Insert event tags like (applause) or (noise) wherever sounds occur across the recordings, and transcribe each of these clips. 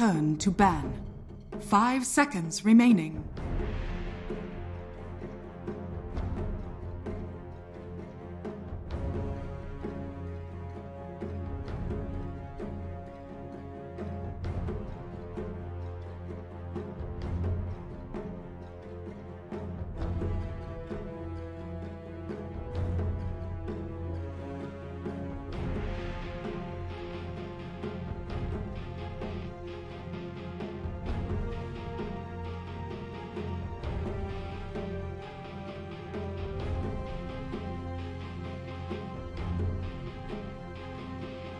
turn to ban. Five seconds remaining.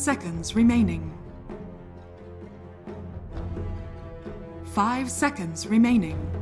Seconds remaining. Five seconds remaining.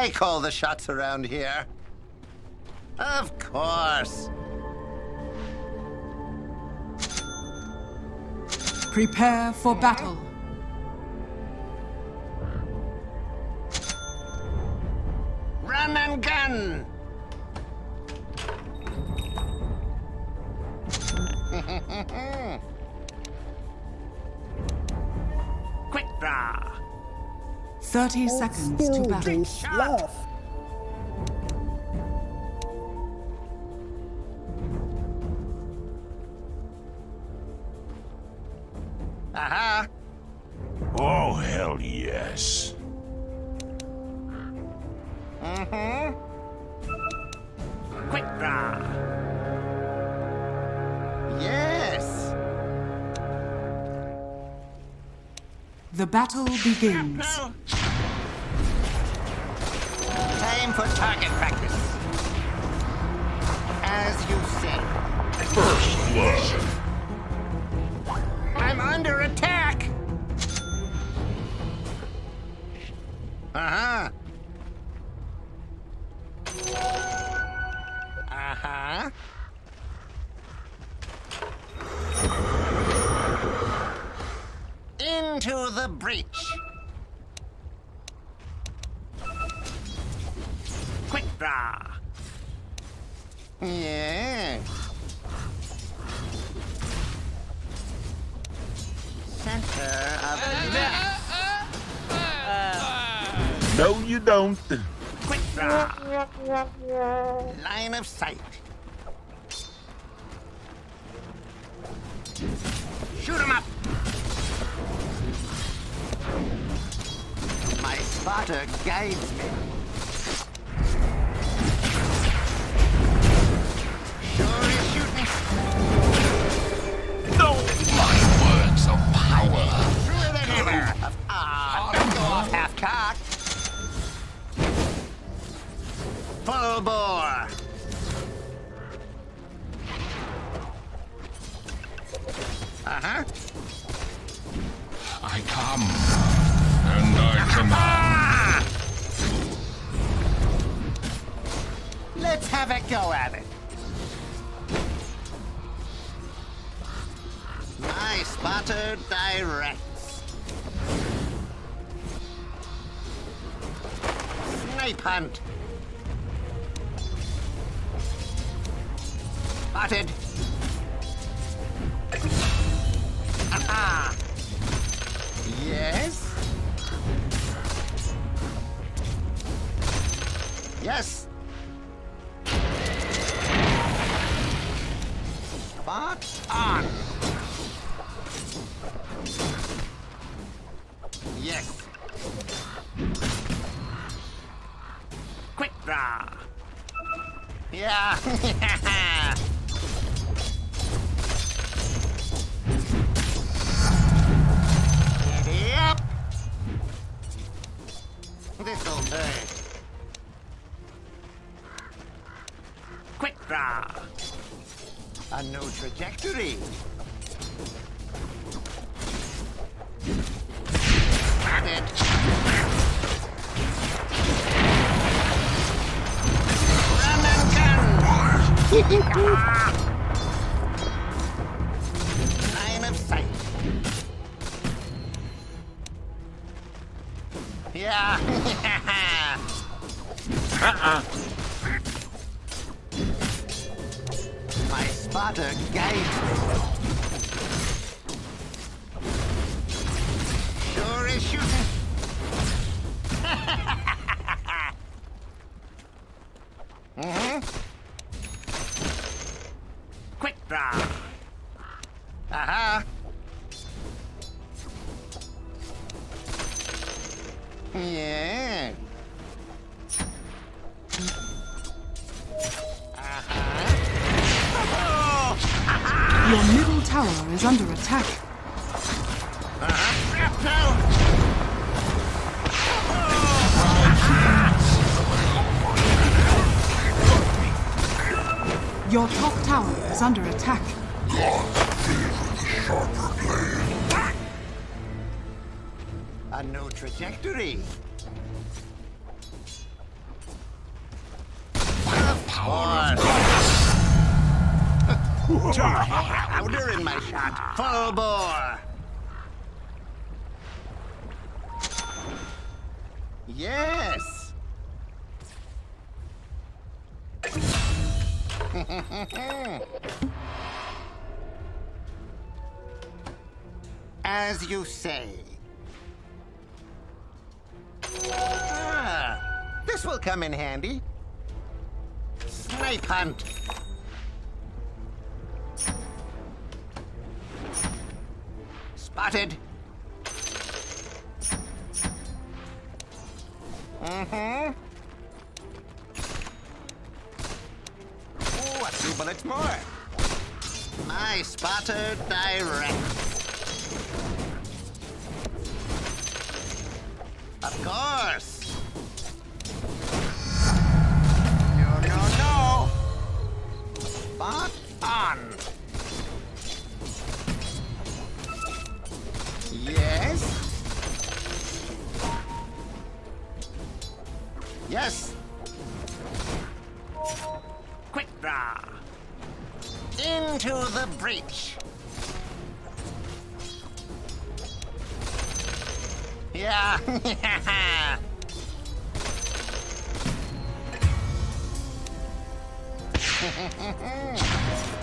I call the shots around here. Of course. Prepare for battle. Run and gun! (laughs) Quick draw! 30 seconds to battle. do. Aha! Oh, hell yes. Battle begins. Time for target practice. Don't. Quick draw. Line of sight. Shoot him up. My spotter guides me. Sure is shooting. No, my words of power. Truer than ever. Bore. Uh-huh. I come, and I command. (laughs) Let's have a go at it. My spotter directs. Snipe hunt. Spotted. Uh-huh. Aha! Yes? Spot on. My spotter is under attack. A new trajectory. Course. Powder in my shot. Full bore. Yes. (laughs) As you say. Ah, this will come in handy. Snipe hunt. Spotted. Mm-hmm. Oh, a few bullets more. My spotter direct. Course. Yeah. Target. (laughs) (laughs)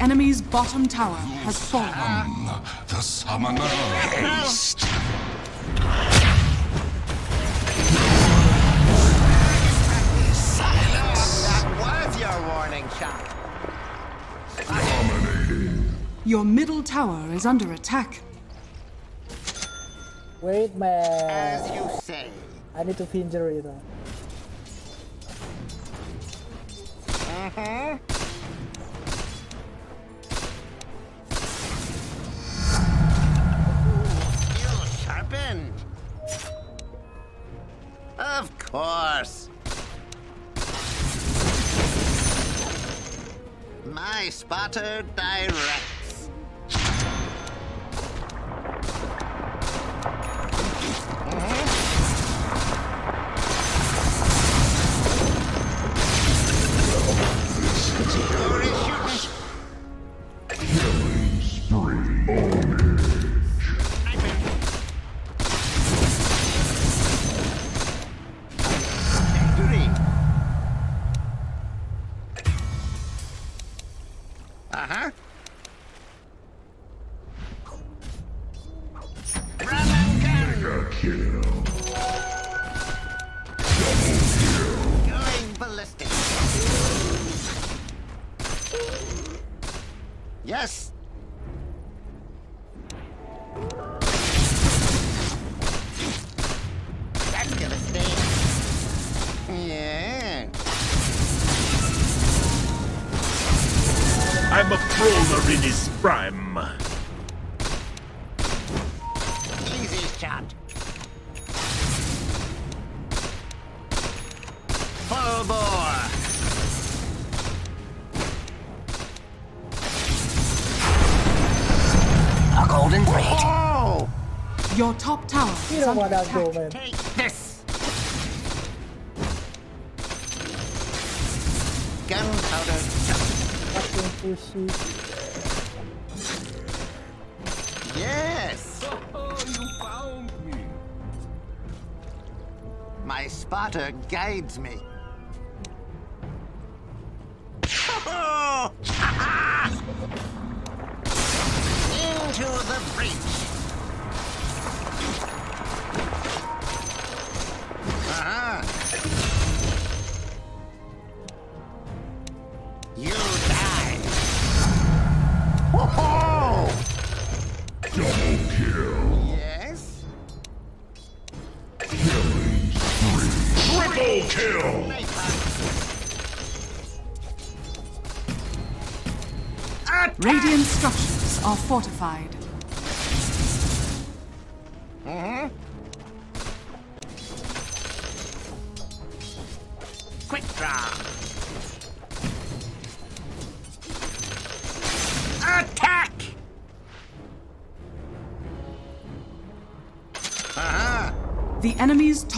enemy's bottom tower has fallen. Summon the summoner haste! That was your warning shot. Dominating! Your middle tower is under attack. Wait, man. As you say. I need to finger it. uh. Mm-hmm. My spotter Uh-huh. Oh. Your top tower. You don't. Take this. Gunpowder. Fucking. Yes. Oh, you found me. My spotter guides me. Kill. Radiant structures are fortified.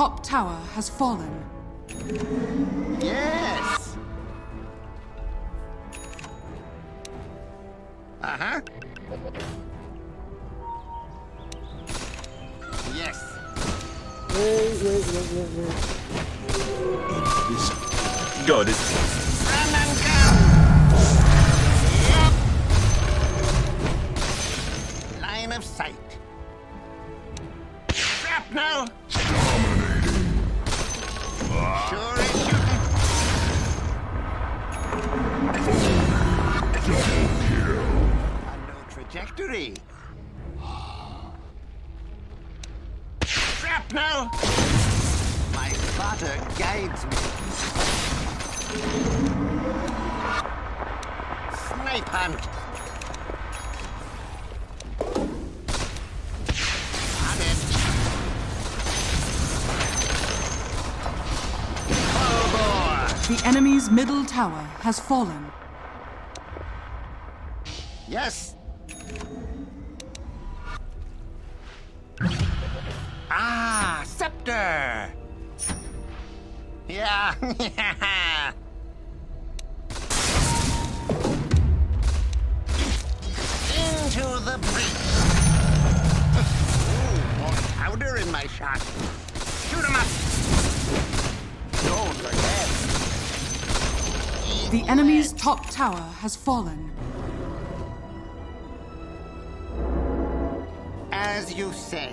top tower has fallen. Yes! Uh-huh. Yes! Wait, wait, wait, wait, wait. Got it. Run and go! Yep! Line of sight. Shrapnel! Trajectory. Shrapnel! My spotter guides me. Snipe hunt. Got it. Full. The enemy's middle tower has fallen. Yes. Yeah. Into the breach. Ooh, more powder in my shot. Shoot him up. Don't forget. The enemy's top tower has fallen. As you say.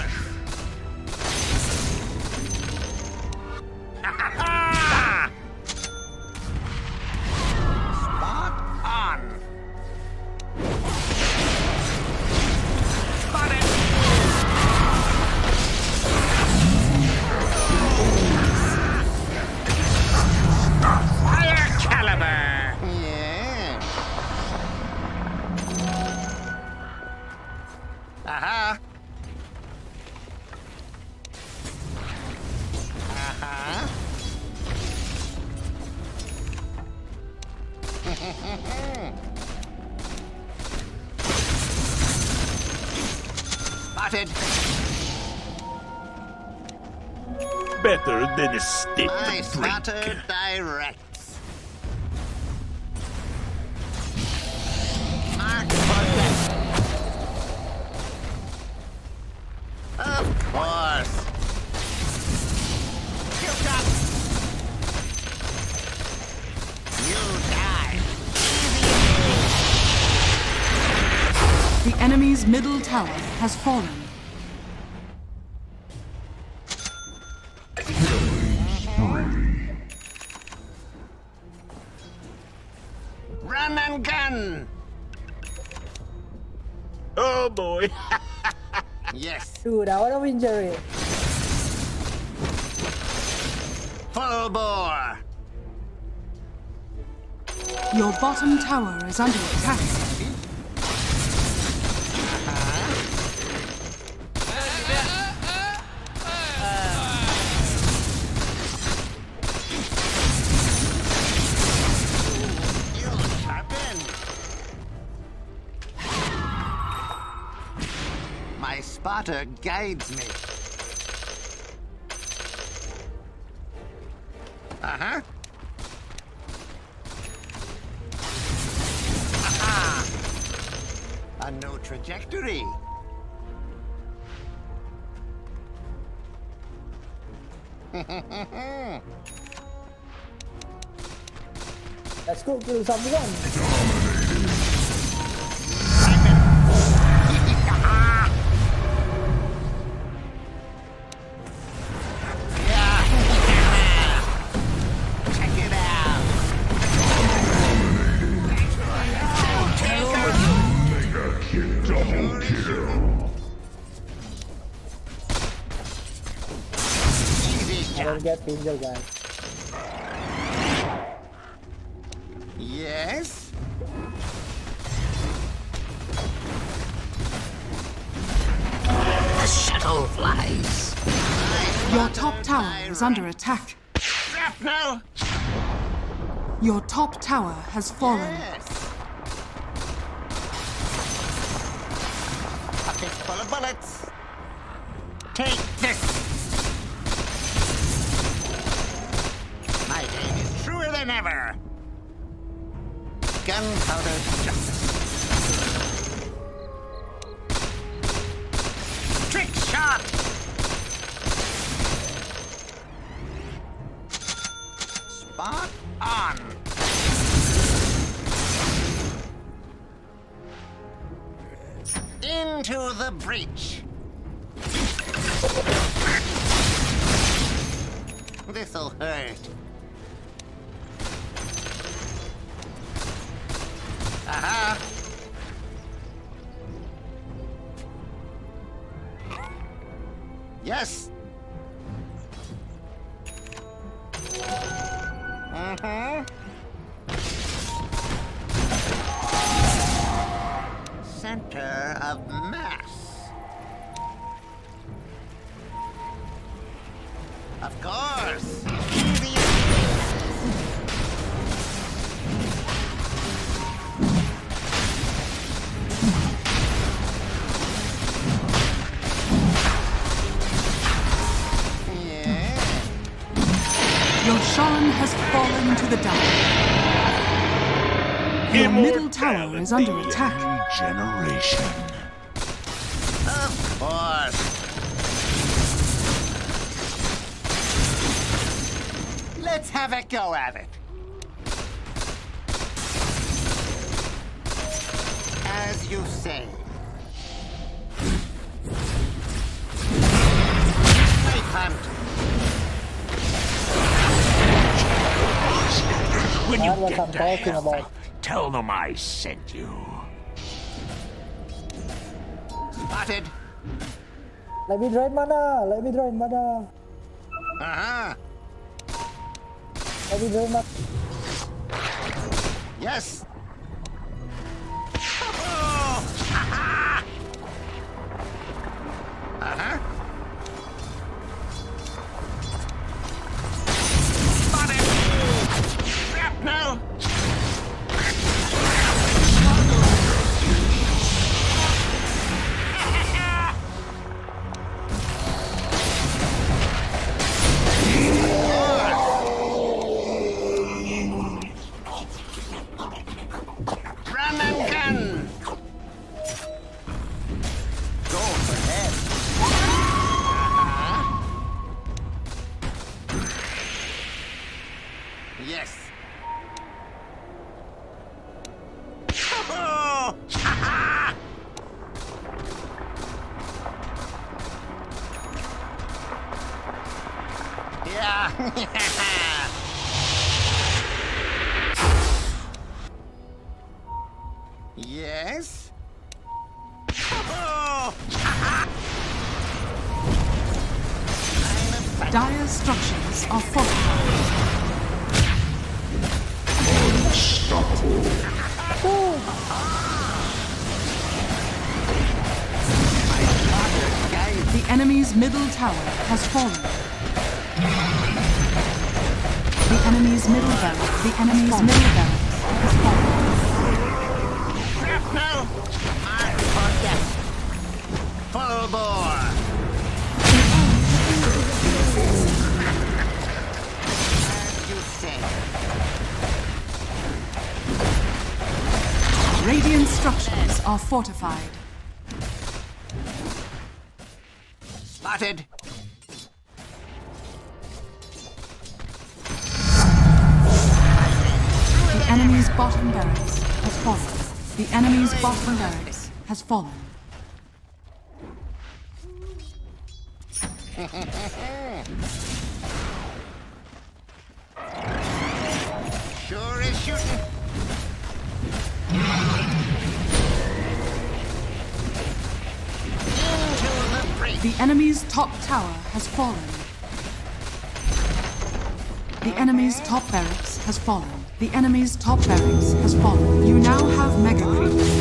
Spotted. Better than a stiff My drink. spotter directs. The middle tower has fallen. Run and gun. Oh boy. (laughs) Yes. Dude, I wanna win Jerry. Full bore. Your bottom tower is under attack. Spotter guides me. Uh huh. A no trajectory. Let's go kill someone. Check I shot. Angel guys. Yes. The shuttle flies. Your top tower is under attack. Shrapnel. Your top tower has fallen. Yes. Gunpowder justice. Trick shot. Spot on. Into the breach. This'll hurt. Aha! Yes. Your Shan has fallen to the dark. Your middle tower is under attack. Generation. Of course. Let's have a go at it. As you say. Knife When you get I'm to talking tell them I sent you. Spotted. Let me drain mana. Let me drain mana. Uh-huh. Let me drain mana. Yes. Enemy's middle tower has fallen. The enemy's middle barracks. The enemy's middle barracks has fallen. Shrapnel! Mark for death! Full bore! As you say. Radiant structures are fortified. Spotted! The enemy's bottom barracks has fallen. The enemy's bottom barracks has fallen. (laughs) Sure is shooting. Into the. The enemy's top tower has fallen. The enemy's top barracks has fallen. The enemy's top barracks has fallen. You now have mega creep.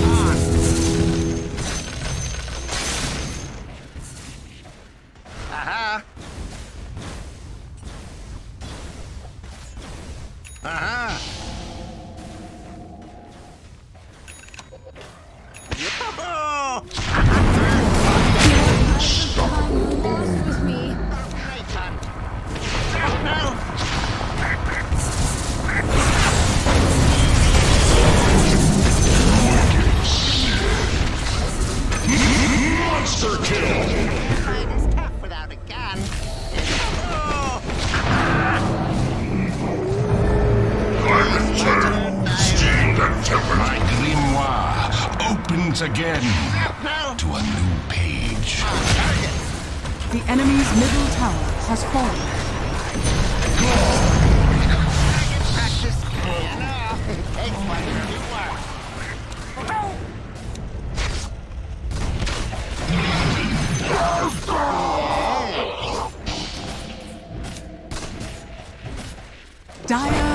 Dire